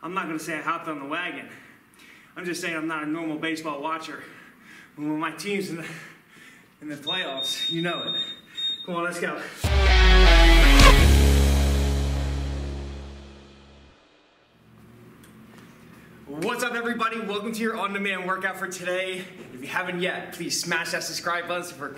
I'm not going to say I hopped on the wagon. I'm just saying I'm not a normal baseball watcher. When my team's in the, in the playoffs, you know it. Come on, let's go. What's up, everybody? Welcome to your on-demand workout for today. If you haven't yet, please smash that subscribe button for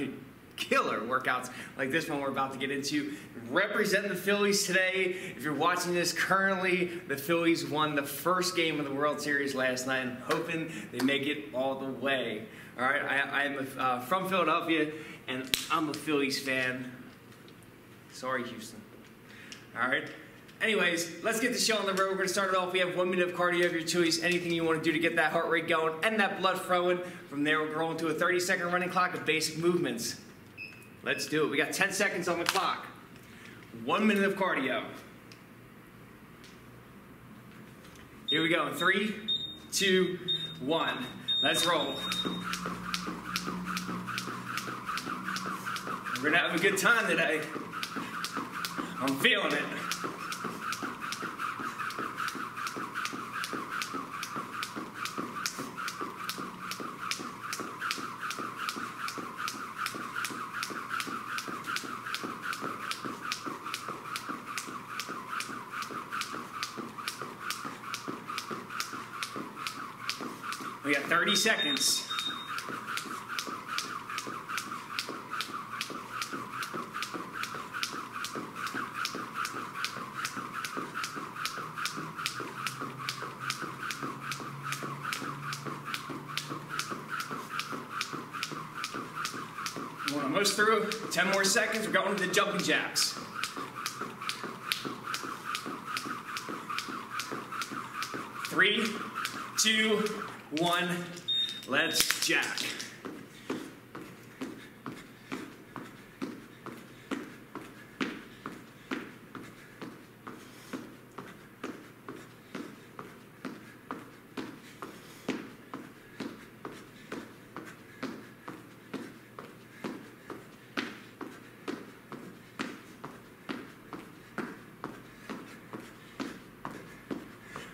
killer workouts like this one we're about to get into. Represent the Phillies today. If you're watching this currently, the Phillies won the first game of the World Series last night. I'm hoping they make it all the way. All right, I, am uh, from Philadelphia, and I'm a Phillies fan. Sorry, Houston. All right. Anyways, let's get the show on the road. We're going to start it off. We have one minute of cardio of your choice. Anything you want to do to get that heart rate going and that blood flowing. From there, we're going to a 30 second running clock of basic movements. Let's do it. We got 10 seconds on the clock. One minute of cardio. Here we go. In three, two, one. Let's roll. We're to have a good time today. I'm feeling it. 30 seconds. We're almost through. 10 more seconds. We're going to the jumping jacks. Three, two, one, let's jack.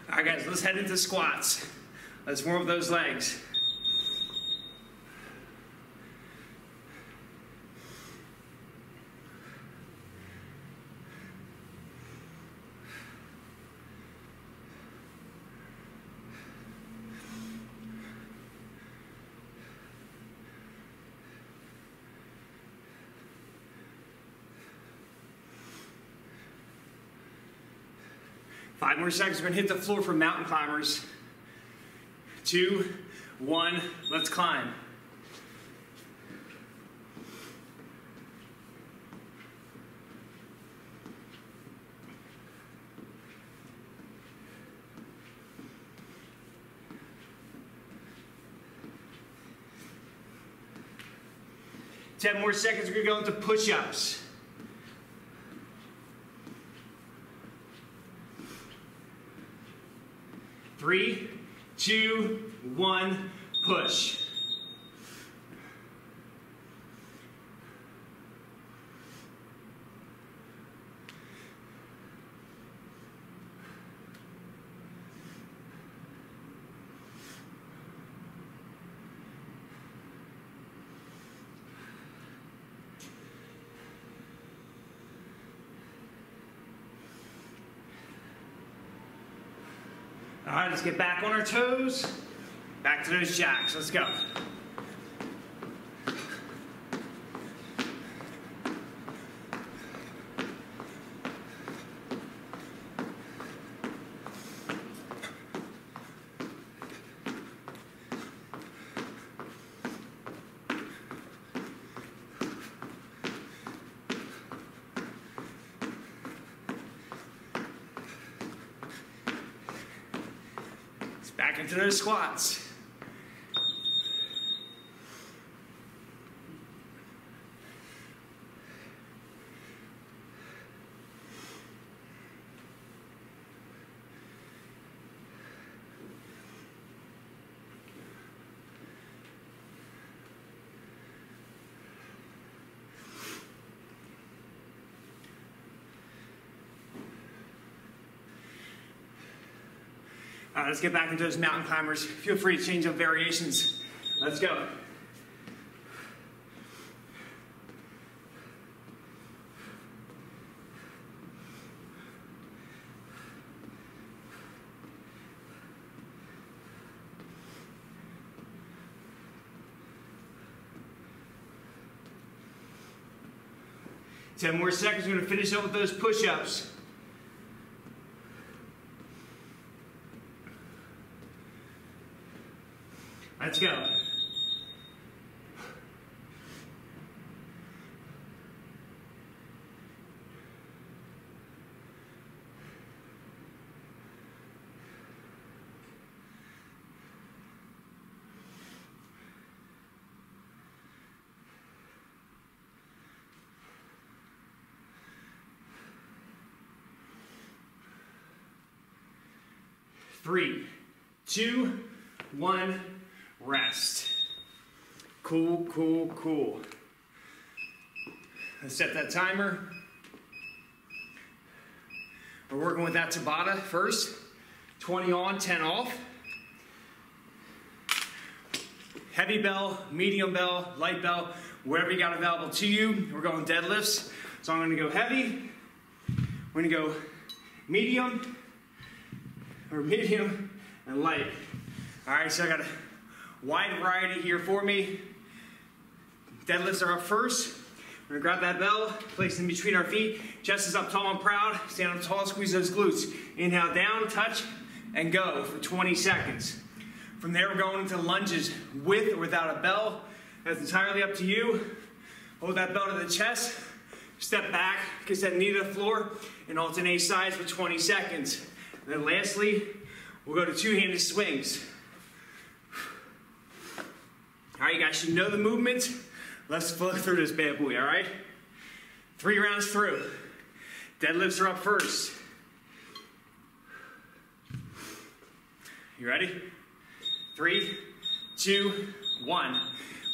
All right, guys, let's head into squats. Let's warm up those legs. Five more seconds. We're gonna hit the floor for mountain climbers two, one, let's climb. Ten more seconds, we're gonna push-ups. Three, two, one, push. All right, let's get back on our toes. Back to those jacks. Let's go. Back into those squats. Let's get back into those mountain climbers. Feel free to change up variations. Let's go. Ten more seconds, we're gonna finish up with those push-ups. Let's go. Three, two, one, rest. Cool, cool, cool. Let's set that timer. We're working with that Tabata first. 20 on, 10 off. Heavy bell, medium bell, light bell, wherever you got available to you. We're going deadlifts. So I'm gonna go heavy. We're gonna go medium, or medium, and light. All right, so I got a wide variety here for me. Deadlifts are up first. We're gonna grab that bell, place it in between our feet. Chest is up tall and proud. Stand up tall, squeeze those glutes. Inhale down, touch, and go for 20 seconds. From there, we're going into lunges with or without a bell. That's entirely up to you. Hold that bell to the chest. Step back, kiss that knee to the floor, and alternate sides for 20 seconds. Then lastly, we'll go to two-handed swings. All right, you guys should know the movement. Let's flow through this bad boy, all right? Three rounds through. Deadlifts are up first. You ready? Three, two, one.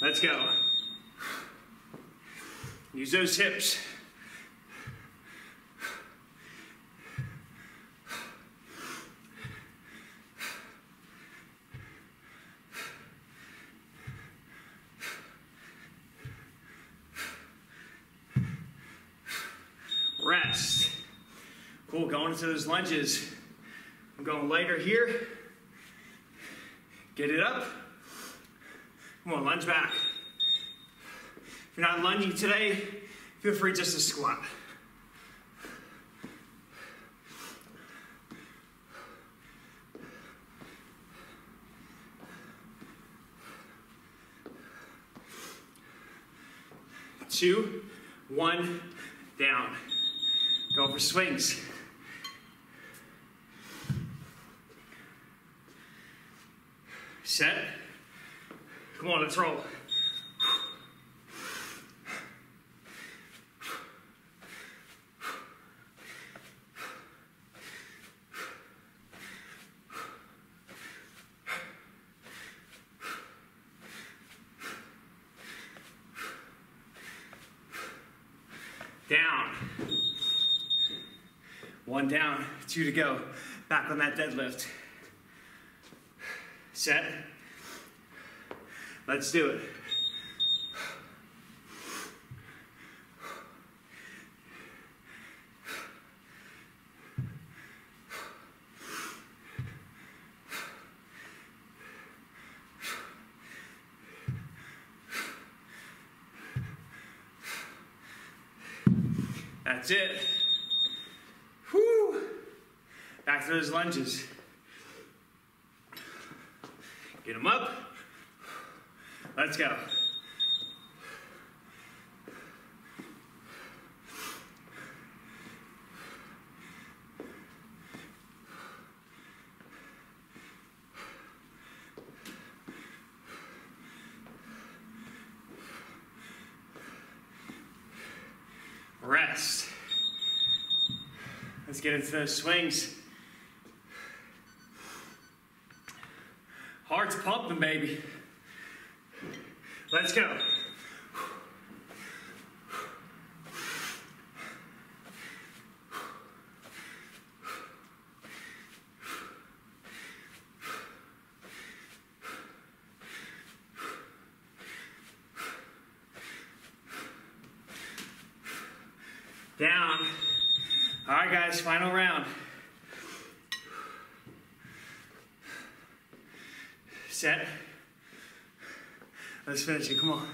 Let's go. Use those hips. Rest. Cool, going into those lunges. I'm going lighter here. Get it up. Come on, lunge back. If you're not lunging today, feel free just to squat. Two, one, down. Go for swings. Set. Come on, let's roll. Down. One down, two to go. Back on that deadlift. Set. Let's do it. That's it. Whew. Back to those lunges. Get them up. Let's go. Rest. Let's get into those swings. Baby. Let's go. down. All right, guys, final round. Set. Let's finish it, come on.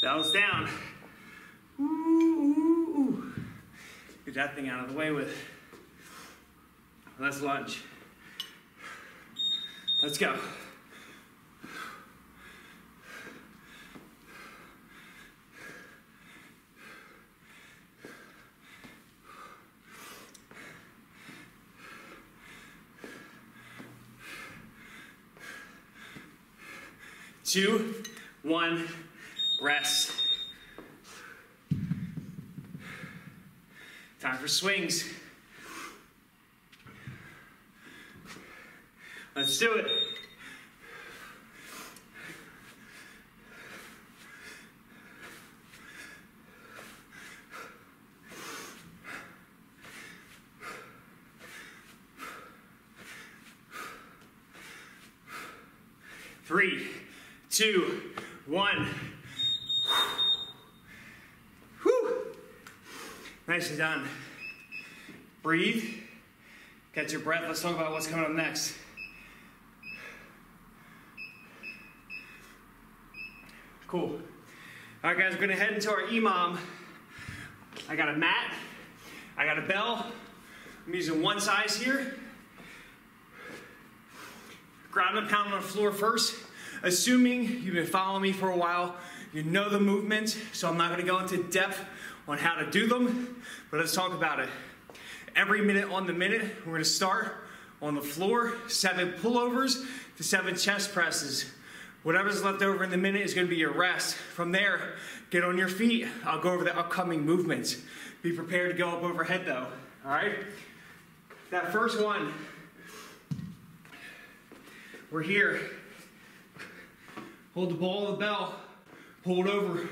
Bells down. Ooh, ooh, ooh. Get that thing out of the way with. Let's lunge. Let's go. Two, one, rest. Time for swings. Let's do it. Three, two, one. Whew. Nicely done. Breathe. Catch your breath. Let's talk about what's coming up next. Cool. All right, guys, we're gonna head into our EMOM. I got a mat, I got a bell. I'm using one size here. Ground and pound on the floor first. Assuming you've been following me for a while, you know the movements, so I'm not gonna go into depth on how to do them, but let's talk about it. Every minute on the minute, we're gonna start on the floor, seven pullovers to seven chest presses. Whatever's left over in the minute is gonna be your rest. From there, get on your feet. I'll go over the upcoming movements. Be prepared to go up overhead though, all right? That first one, we're here. Hold the ball of the bell, pull it over.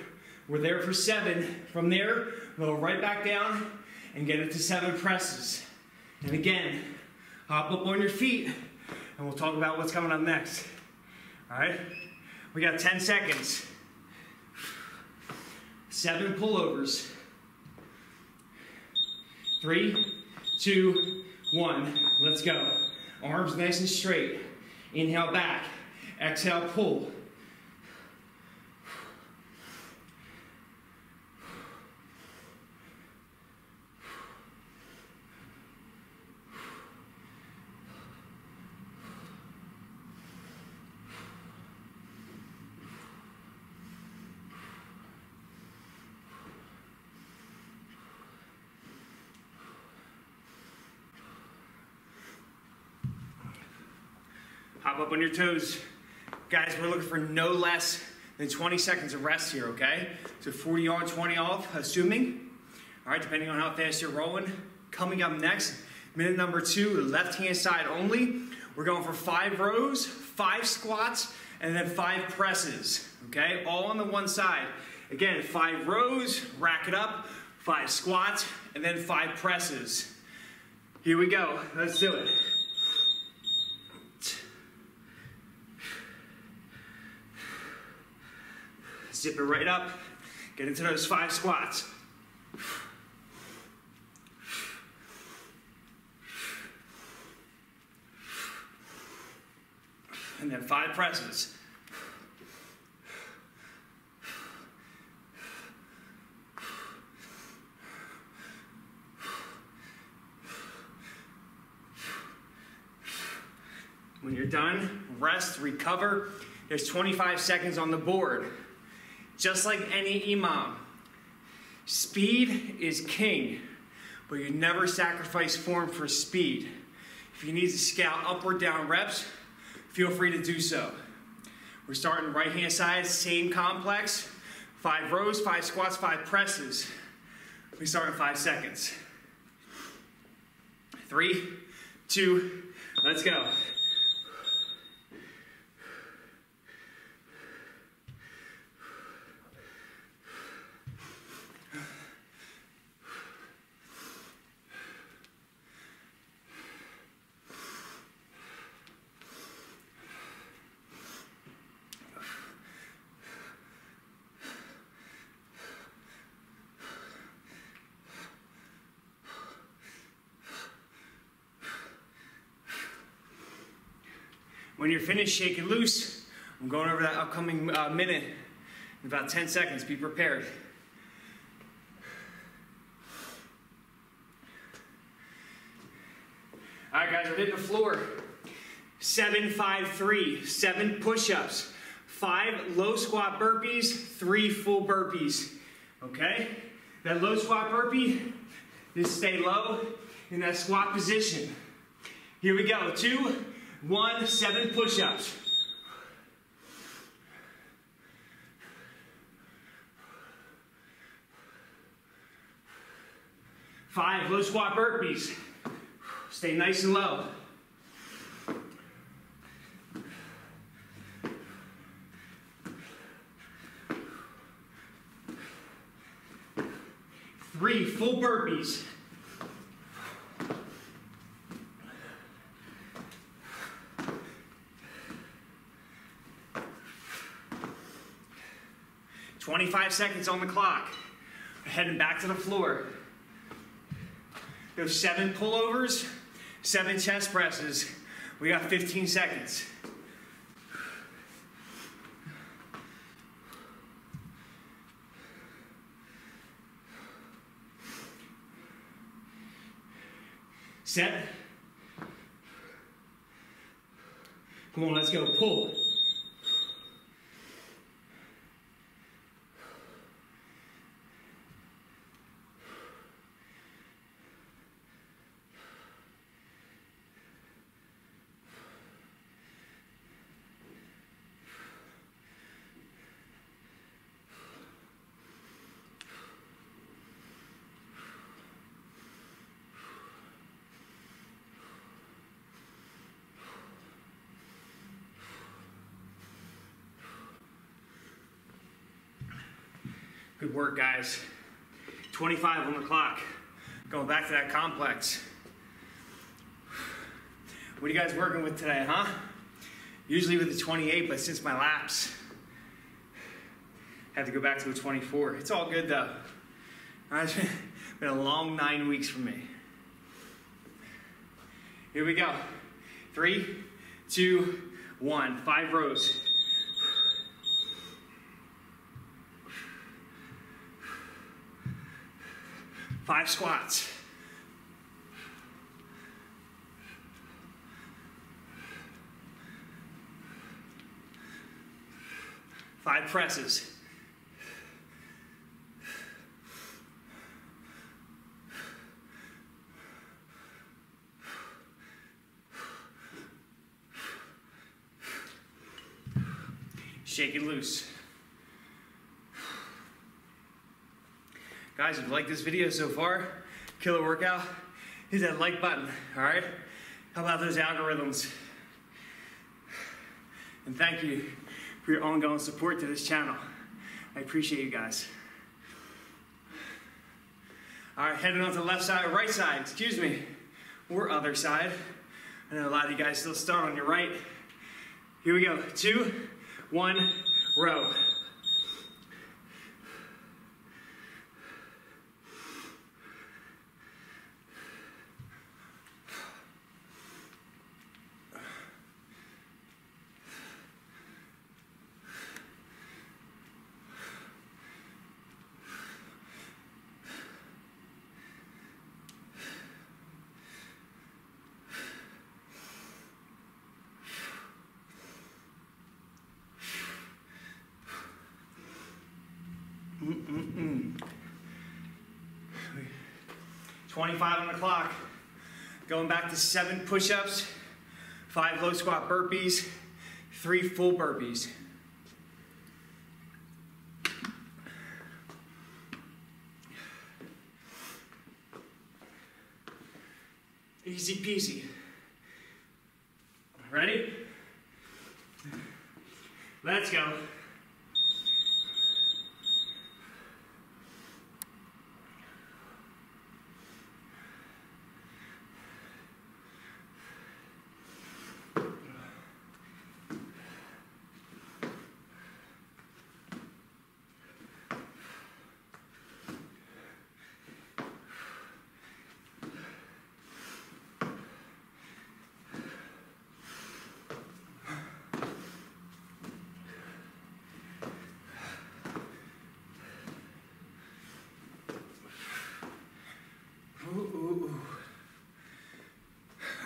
We're there for seven. From there, go right back down and get it to seven presses. And again, hop up on your feet and we'll talk about what's coming up next. All right? We got 10 seconds. Seven pullovers. Three, two, one. Let's go. Arms nice and straight. Inhale back. Exhale, pull. Your toes. Guys, we're looking for no less than 20 seconds of rest here, okay? So 40 on, 20 off, assuming. All right, depending on how fast you're rolling. Coming up next, minute number two, left-hand side only. We're going for five rows, five squats, and then five presses, okay? All on the one side. Again, five rows, rack it up, five squats, and then five presses. Here we go, let's do it. Zip it right up. Get into those five squats. And then five presses. When you're done, rest, recover. There's 25 seconds on the board. Just like any EMOM. speed is king, but you never sacrifice form for speed. If you need to scale up or down reps, feel free to do so. We're starting right hand side, same complex. Five rows, five squats, five presses. We start in five seconds. Three, two, let's go. When you're finished, shake it loose. I'm going over that upcoming uh, minute in about 10 seconds. Be prepared. All right, guys, we're hitting the floor. Seven, five, three. Seven push-ups. Five low squat burpees, three full burpees. Okay? That low squat burpee, just stay low in that squat position. Here we go. Two, one, seven push-ups. Five low squat burpees. Stay nice and low. Three full burpees. Twenty-five seconds on the clock. Heading back to the floor. Those seven pullovers, seven chest presses. We got 15 seconds. Set. Come on, let's go. Pull. Work, guys. 25 on the clock. Going back to that complex. What are you guys working with today, huh? Usually with the 28, but since my lapse, had to go back to a 24. It's all good though. It's been a long nine weeks for me. Here we go. Three, two, one. Five rows. Five squats. Five presses. Shake it loose. Guys, if you like this video so far, killer workout, hit that like button, all right? How about those algorithms? And thank you for your ongoing support to this channel. I appreciate you guys. All right, heading on to the left side, right side, excuse me, or other side. I know a lot of you guys still start on your right. Here we go, two, one, row. 25 on the clock. Going back to seven push-ups, five low squat burpees, three full burpees. Easy peasy.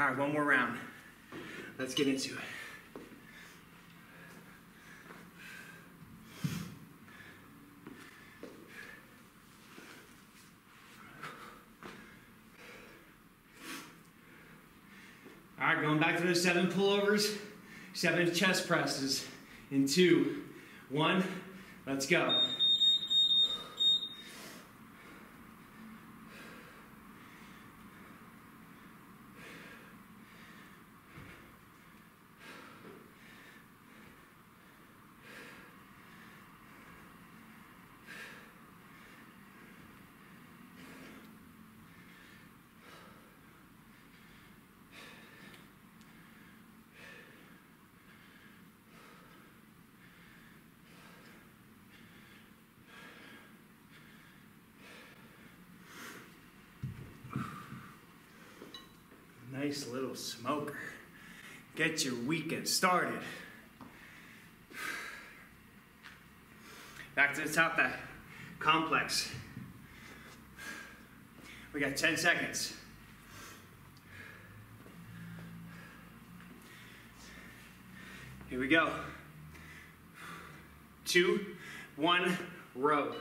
All right, one more round. Let's get into it. All right, going back to those seven pullovers, seven chest presses in two, one, let's go. Nice little smoker. Get your weekend started. Back to the top of that complex. We got 10 seconds. Here we go. Two, one, row.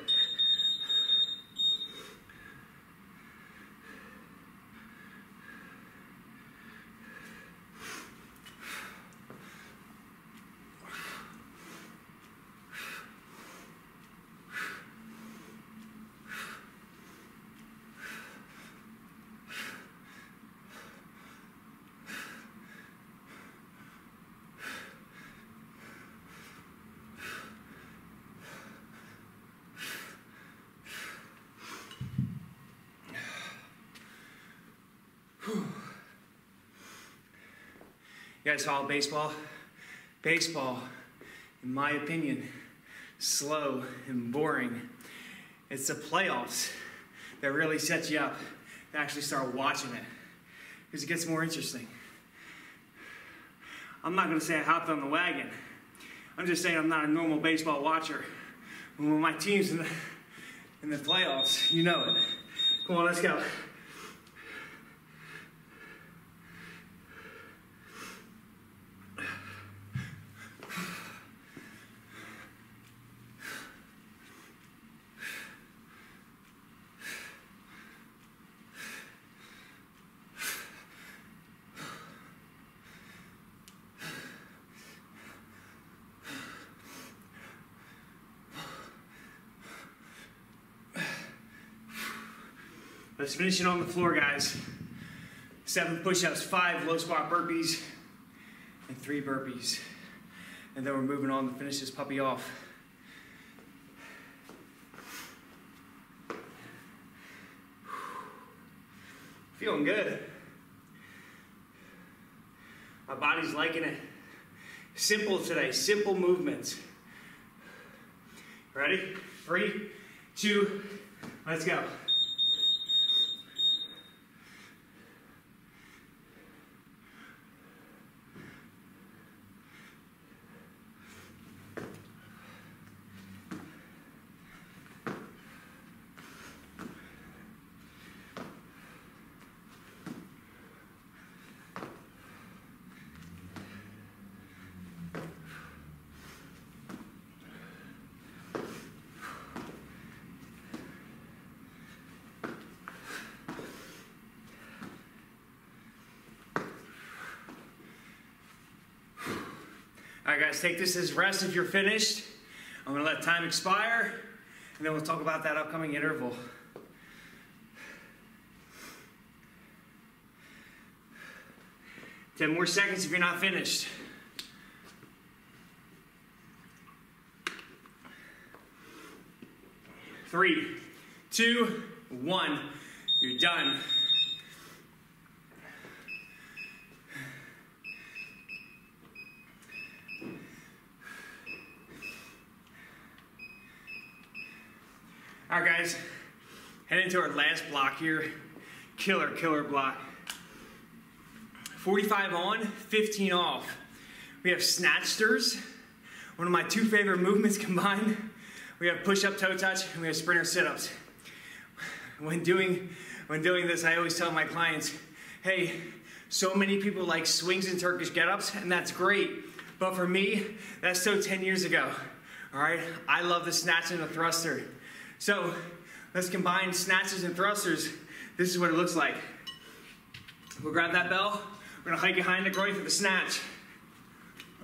Guys follow baseball? Baseball, in my opinion, slow and boring. It's the playoffs that really sets you up to actually start watching it because it gets more interesting. I'm not going to say I hopped on the wagon. I'm just saying I'm not a normal baseball watcher. When my team's in the, in the playoffs, you know it. Come on, let's go. Let's finish it on the floor, guys. Seven push-ups, five low squat burpees, and three burpees. And then we're moving on to finish this puppy off. Feeling good. My body's liking it. Simple today, simple movements. Ready? Three, two, let's go. All right, guys, take this as rest if you're finished. I'm gonna let time expire, and then we'll talk about that upcoming interval. Ten more seconds if you're not finished. Three, two, one, you're done. All right, guys, head into our last block here. Killer, killer block. 45 on, 15 off. We have snatchsters, one of my two favorite movements combined. We have push-up toe touch, and we have sprinter sit-ups. When doing, when doing this, I always tell my clients, hey, So many people like swings and Turkish get-ups, and that's great. But for me, that's so 10 years ago. All right, I love the snatch and the thruster. So let's combine snatches and thrusters. This is what it looks like. We'll grab that bell. We're gonna hike behind the groin for the snatch.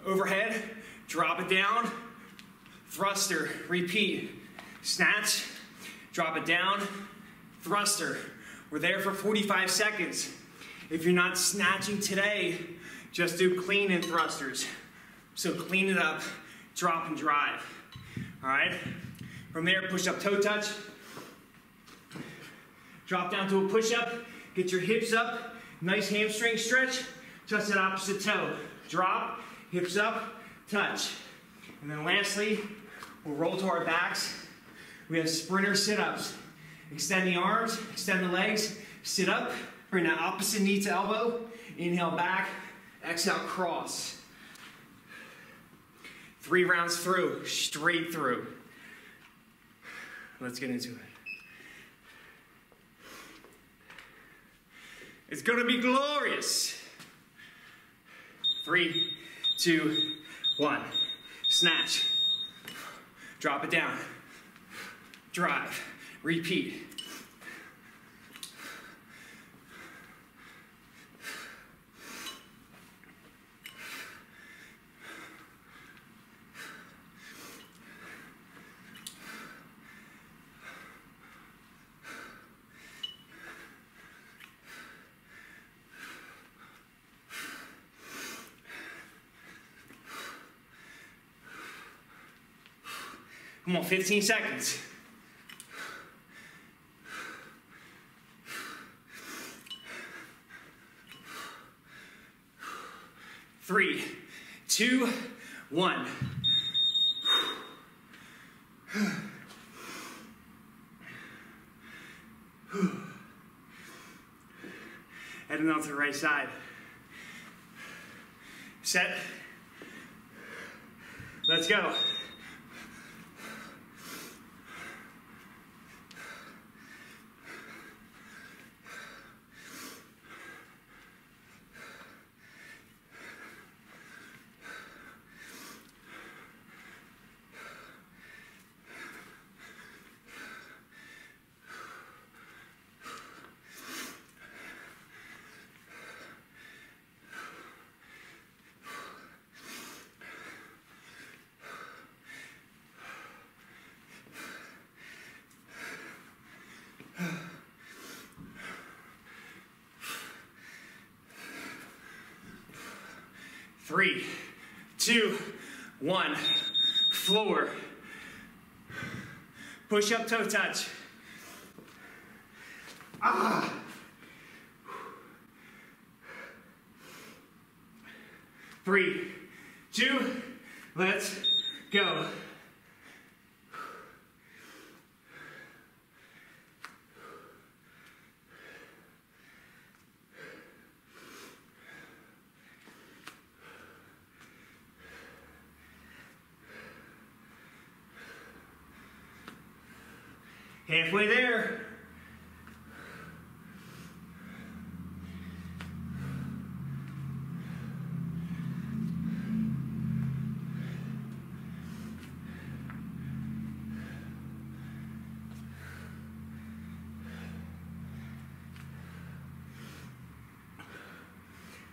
Overhead, drop it down, thruster, repeat. Snatch, drop it down, thruster. We're there for 45 seconds. If you're not snatching today, just do clean and thrusters. So clean it up, drop and drive. All right? From there, push up toe touch. Drop down to a push up, get your hips up, nice hamstring stretch, touch that opposite toe. Drop, hips up, touch. And then lastly, we'll roll to our backs. We have sprinter sit-ups. Extend the arms, extend the legs, sit up, bring that opposite knee to elbow, inhale back, exhale cross. Three rounds through, straight through. Let's get into it. It's gonna be glorious. Three, two, one. Snatch. Drop it down. Drive. Repeat. Come on, 15 seconds. Three, two, one. Heading on to the right side. Set. Let's go. Three, two, one. Floor. Push up toe touch. Ah. Three, two, let's go. Halfway there.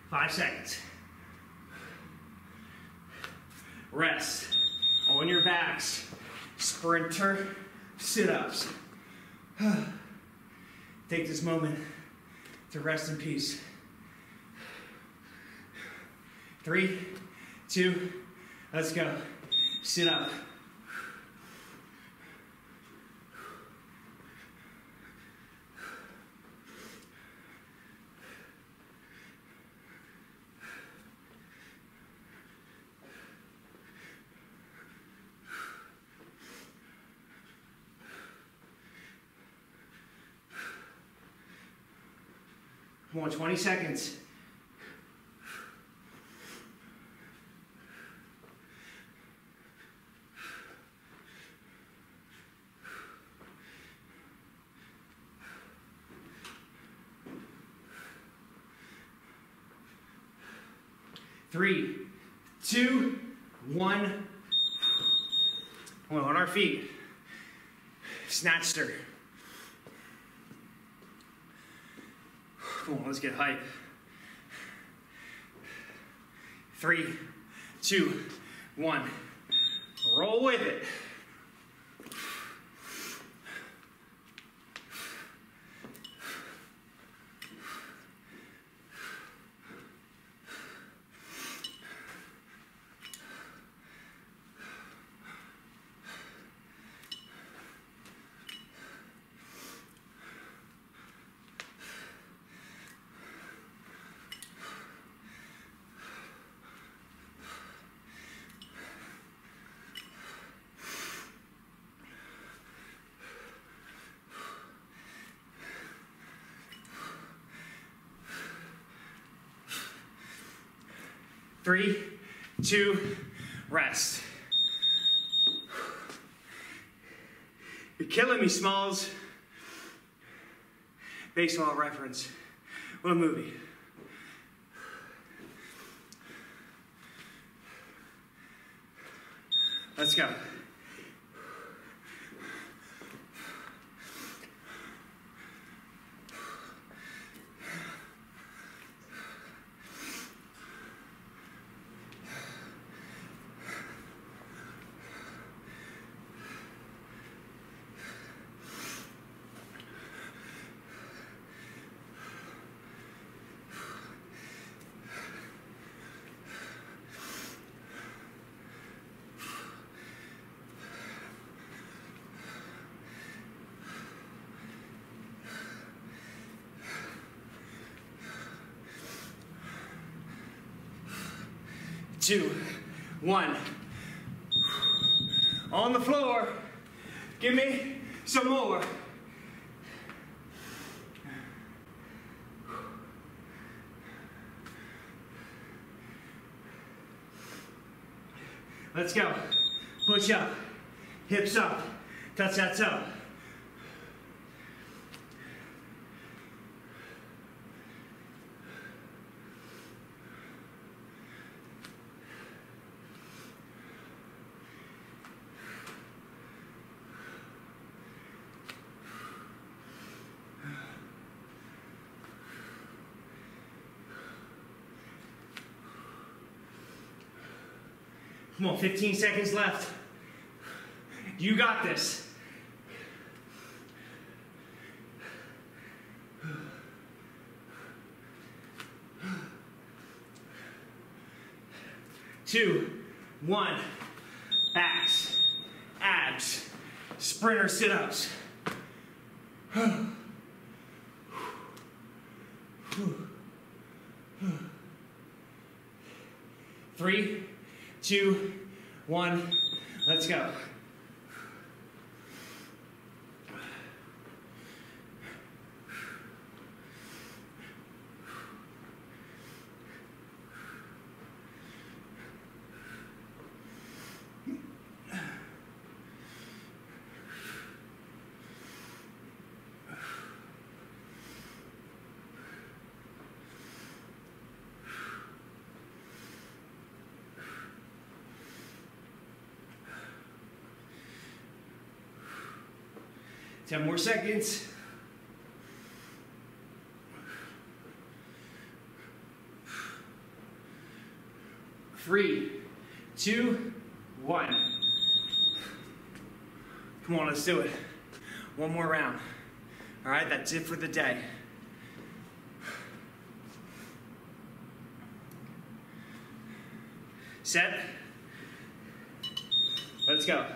Five seconds. Rest on your backs. Sprinter sit-ups. Take this moment to rest in peace. Three, two, let's go. Sit up. 20 seconds. three, two, one. On our feet. Snatched her. Come on, let's get hype. Three, two, one. Roll with it. Three, two, rest. You're killing me, Smalls. Baseball reference. What a movie? Let's go. Two, one. On the floor. Give me some more. Let's go. Push up. Hips up. Touch that toe. Come on, 15 seconds left. You got this. Two, one, backs, abs, sprinter sit-ups. Three, two, one. Let's go. Ten more seconds. Three, two, one. Come on, let's do it. One more round. All right, that's it for the day. Set. Let's go.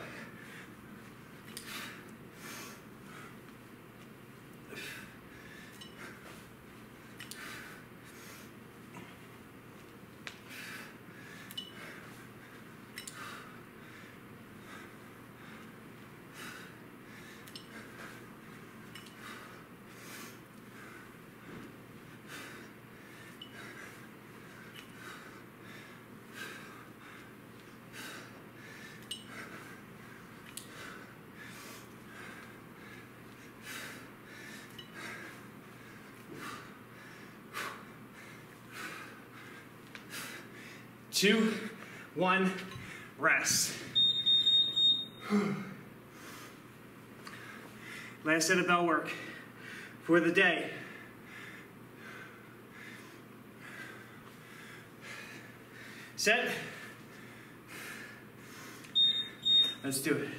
Two, one, rest. Last set of bell work for the day. Set. Let's do it.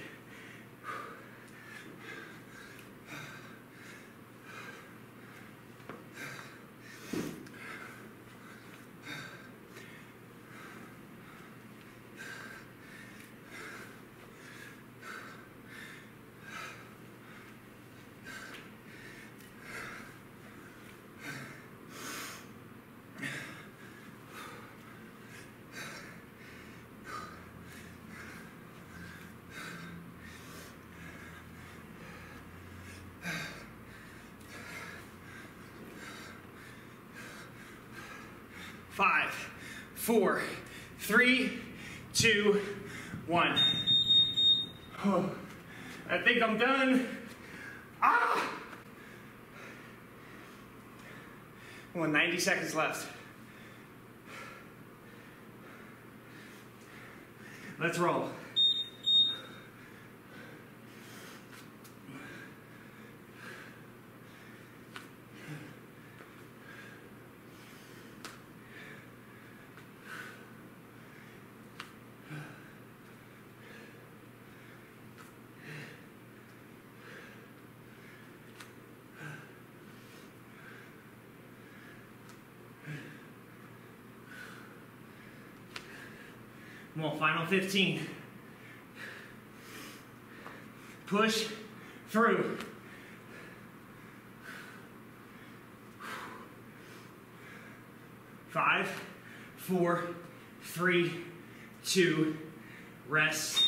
Five, four, three, two, one. Oh, I think I'm done. Ah! Well, 90 seconds left. Let's roll. Come on, final 15. Push through. Five, four, three, two, rest.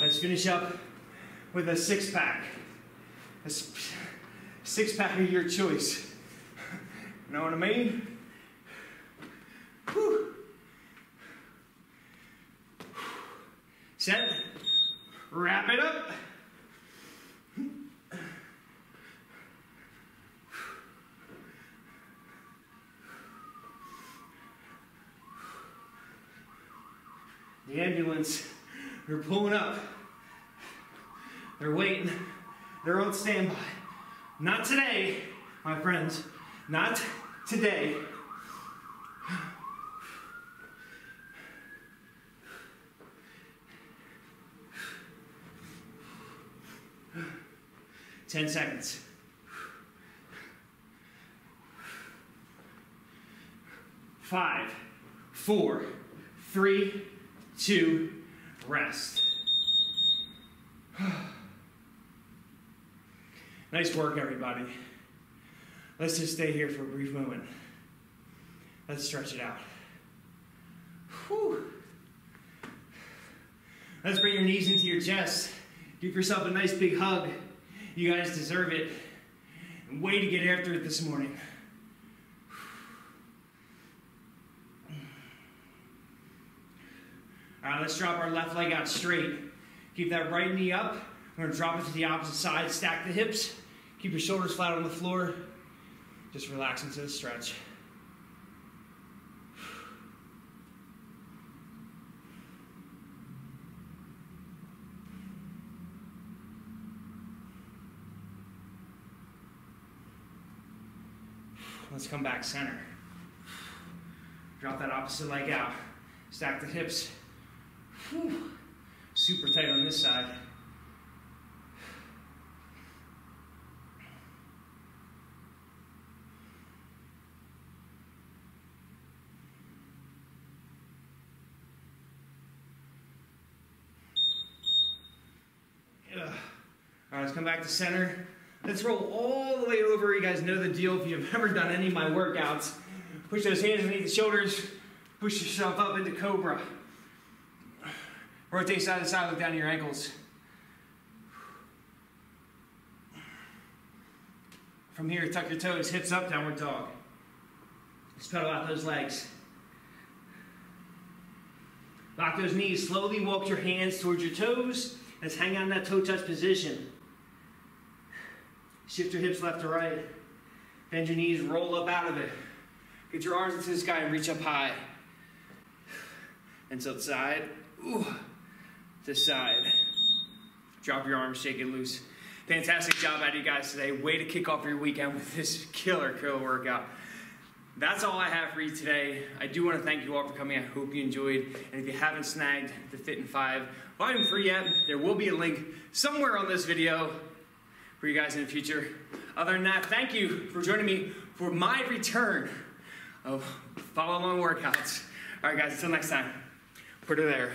Let's finish up with a six pack. A six pack of your choice. Know what I mean? Whew. Set. Wrap it up. The ambulance, they're pulling up. They're waiting. They're on standby. Not today, my friends. Not today. Ten seconds. Five, four, three, two, rest. nice work, everybody. Let's just stay here for a brief moment. Let's stretch it out. Whew. Let's bring your knees into your chest. Give yourself a nice big hug. You guys deserve it. And way to get after it this morning. All right, let's drop our left leg out straight. Keep that right knee up. We're gonna drop it to the opposite side, stack the hips. Keep your shoulders flat on the floor. Just relax into the stretch. Let's come back center. Drop that opposite leg out. Stack the hips. Whew. Super tight on this side. All right, let's come back to center. Let's roll all the way over. You guys know the deal if you've ever done any of my workouts. Push those hands underneath the shoulders. Push yourself up into cobra. Rotate side to side, look down to your ankles. From here, tuck your toes, hips up, downward dog. Just pedal out those legs. Lock those knees, slowly walk your hands towards your toes. Let's hang in that toe touch position. Shift your hips left to right. Bend your knees, roll up out of it. Get your arms into the sky and reach up high. and to side, ooh, to side. Drop your arms, shake it loose. Fantastic job out of you guys today. Way to kick off your weekend with this killer, killer workout. That's all I have for you today. I do want to thank you all for coming. I hope you enjoyed. And if you haven't snagged the Fit in 5 Volume 3 yet, there will be a link somewhere on this video for you guys in the future. Other than that, thank you for joining me for my return of follow along workouts. All right, guys, until next time, put it there.